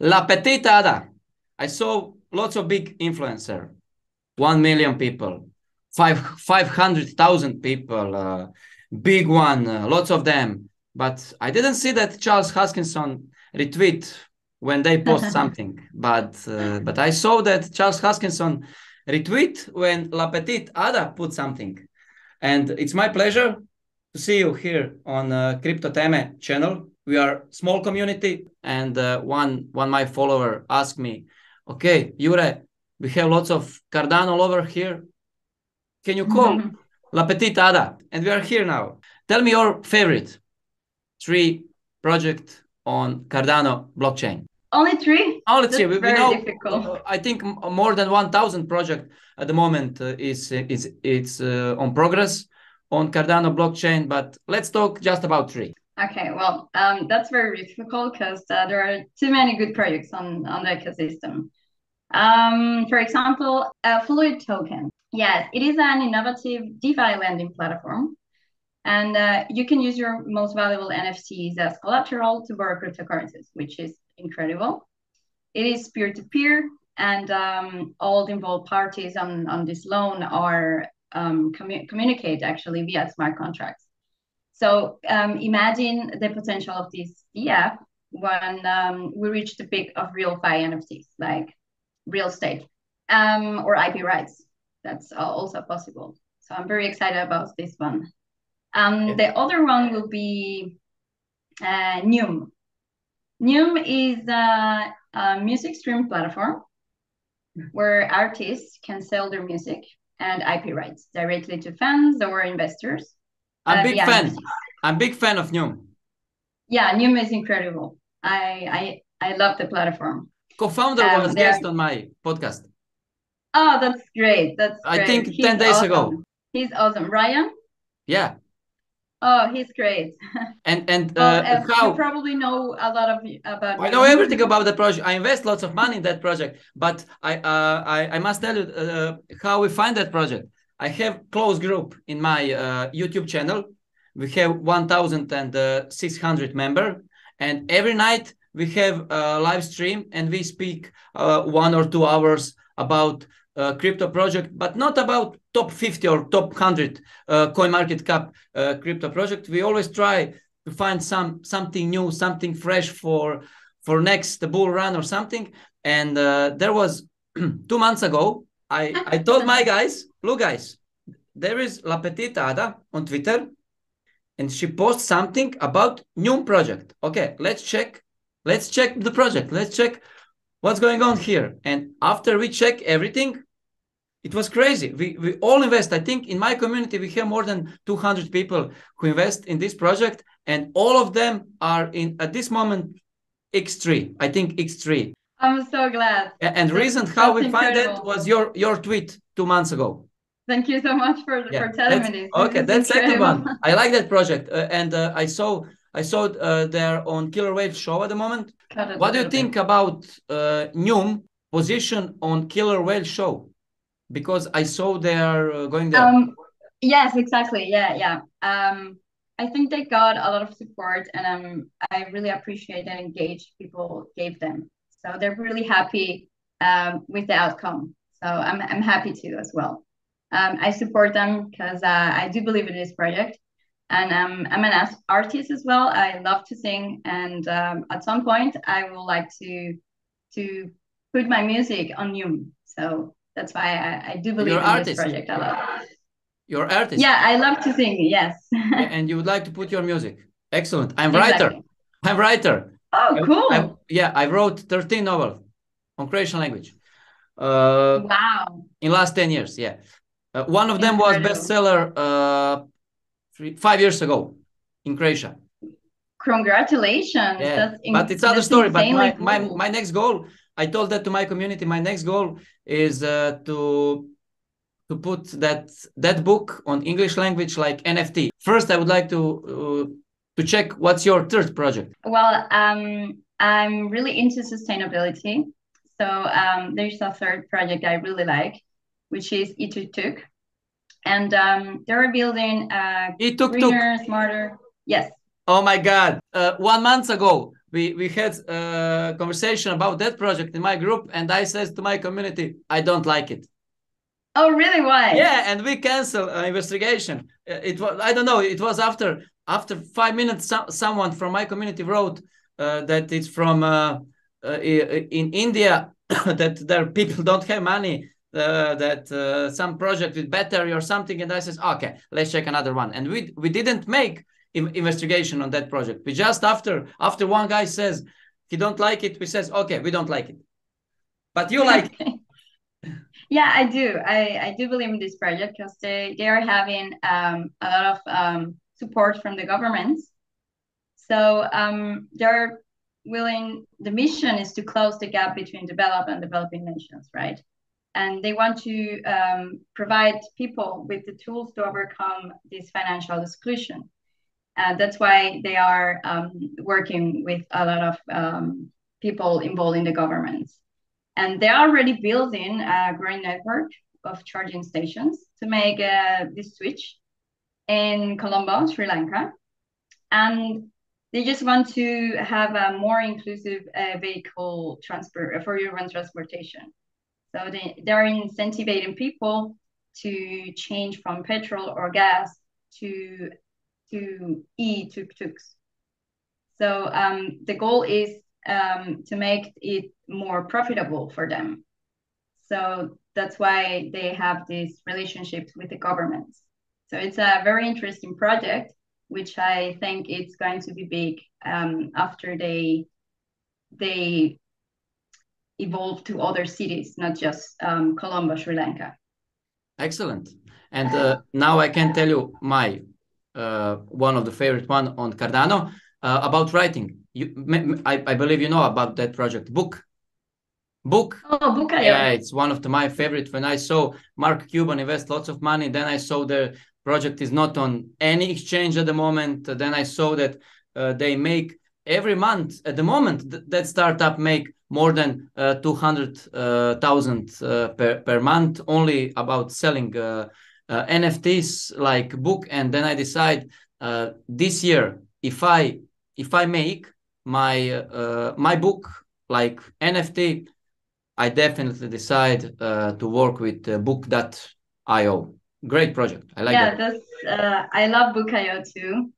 La Petite Ada. I saw lots of big influencer, one million people, five five hundred thousand people, uh, big one, uh, lots of them. But I didn't see that Charles Hoskinson retweet when they post something. But uh, but I saw that Charles Hoskinson retweet when La Petite Ada put something, and it's my pleasure to see you here on uh, Kripto Teme channel. We are small community, and uh, one one my follower asked me, "Okay, Jure, we have lots of Cardano all over here. Can you call mm-hmm. La Petite Ada?" And we are here now. Tell me your favorite three project on Cardano blockchain. Only three. Only three. We, we know. Difficult. I think more than one thousand project at the moment uh, is is it's uh, on progress on Cardano blockchain. But let's talk just about three. Okay, well, um, that's very difficult because uh, there are too many good projects on on the ecosystem. Um, for example, a Fluid token. Yes, it is an innovative DeFi lending platform and uh, you can use your most valuable NFTs as collateral to borrow cryptocurrencies, which is incredible. It is peer to peer, and um, all the involved parties on, on this loan are um, commu- communicate actually via smart contracts. So um, imagine the potential of this DF when um, we reach the peak of real fi NFTs like real estate um, or IP rights. That's also possible. So I'm very excited about this one. Um, yeah. The other one will be uh. NEWM is a, a music stream platform where artists can sell their music and IP rights directly to fans or investors. I'm uh, big fan. I'm big fan of NEWM. Yeah, NEWM is incredible. I I I love the platform. Co-founder um, was guest on my podcast. Oh, that's great. That's I great. think He's ten days awesome. ago. He's awesome, Ryan. Yeah. Oh, he's great. And and uh, well, how you probably know a lot of about. I know everything about the project. I invest lots of money in that project, but I uh, I, I must tell you uh, how we find that project. I have close group in my uh, YouTube channel. We have one thousand and uh, six hundred member, and every night we have a live stream and we speak uh, one or two hours about uh, crypto project, but not about top 50 or top 100 uh, coin market cap uh, crypto project. We always try to find some something new, something fresh for for next bull run or something. And uh, there was two months ago, I I told my guys, look guys, there is La Petite Ada on Twitter, and she posts something about new project. Okay, let's check. Let's check the project. Let's check what's going on here. And after we check everything, it was crazy. We, we all invest. I think in my community, we have more than 200 people who invest in this project, and all of them are in at this moment X3. I think X3. I'm so glad. And the reason how we find it was your your tweet two months ago. Thank you so much for, yeah, for telling me this. Okay, that's second one. I like that project, uh, and uh, I saw I saw uh, they're on Killer Whale show at the moment. What do you think about uh, position on Killer Whale show? because I saw they are uh, going there. Um, yes, exactly. Yeah, yeah. Um, I think they got a lot of support, and um, I really appreciate and engage people gave them. So they're really happy um, with the outcome. So I'm I'm happy to as well. Um, I support them because uh, I do believe in this project, and um, I'm an artist as well. I love to sing, and um, at some point I would like to to put my music on NEWM. So that's why I, I do believe You're in artist. this project a lot. You're artist. Yeah, I love to sing. Yes. and you would like to put your music. Excellent. I'm exactly. writer. I'm writer. Oh, cool. I, I, yeah, I wrote 13 novels on Croatian language. Uh, wow. In last 10 years, yeah. Uh, one of them Incredible. was bestseller uh, three, five years ago in Croatia. Congratulations. Yeah. In, but it's other story. But my, cool. my, my next goal I told that to my community. My next goal is uh, to to put that that book on English language like NFT. First, I would like to uh, to check what's your third project. Well, um, I'm really into sustainability. So um, there's a third project I really like, which is eTukTuk. And um, they're building a greener, smarter. Yes. Oh my God. Uh, one month ago, we we had a conversation about that project in my group, and I says to my community, I don't like it. Oh, really? Why? Yeah, and we cancel an investigation. Uh, it was I don't know. It was after after five minutes. So, someone from my community wrote uh, that it's from uh, uh in India that their people don't have money. Uh, that some project with battery or something, and I says, okay, let's check another one. And we we didn't make investigation on that project. We just after after one guy says he don't like it, we says, okay, we don't like it, but you like. It yeah, I do. I, I do believe in this project because they, they are having um, a lot of um, support from the government. So um, they're willing, the mission is to close the gap between developed and developing nations, right? And they want to um, provide people with the tools to overcome this financial exclusion. And that's why they are um, working with a lot of um, people involved in the government. And they're already building a growing network of charging stations to make uh, this switch in Colombo, Sri Lanka. And they just want to have a more inclusive uh, vehicle transport uh, for urban transportation. So they, they're incentivizing people to change from petrol or gas to to e tuk tuks. So um, the goal is um, to make it more profitable for them. So that's why they have these relationships with the governments. So it's a very interesting project, which I think it's going to be big um, after they they evolve to other cities, not just um, Colombo, Sri Lanka. Excellent. And uh, now I can tell you my uh, one of the favorite one on Cardano uh, about writing. You I, I believe you know about that project. Book. Book. Oh book yeah it's one of the, my favorite. When i saw mark cuban invest lots of money then i saw the project is not on any exchange at the moment. Then i saw that uh, they make every month at the moment th- that startup make more than uh, 200,000 uh, uh, per, per month only about selling uh, uh, NFTs like book. And then I decide this year if I if I make my my book like nft i definitely decide to work with book.io great project. I like yeah that. that's uh, i love book.io too.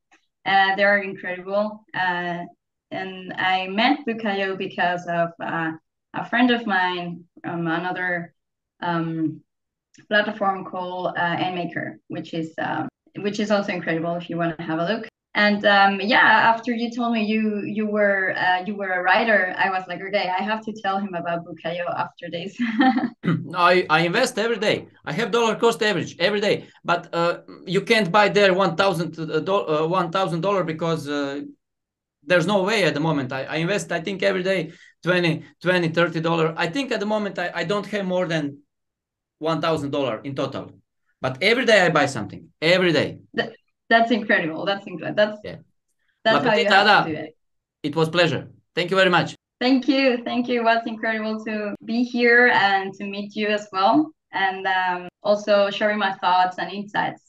Uh, they're incredible. Uh, and i met book.io because of uh, a friend of mine from another um, platform called uh, which is um, which is also incredible if you want to have a look and um, yeah after you told me you you were uh, you were a writer i was like okay i have to tell him about book.io after this. I, I invest every day. I have dollar cost average every day. But uh, you can't buy there $1000 uh, $1000 uh, because uh, there's no way at the moment. I, I invest i think every day 20 20 30 dollar. I think at the moment i, I don't have more than $1000 in total. But every day i buy something. Every day that's incredible. That's incredible. That's yeah. That's how you have to do it. It was pleasure. Thank you very much. Thank you. Thank you. It was incredible to be here and to meet you as well. And um, also sharing my thoughts and insights.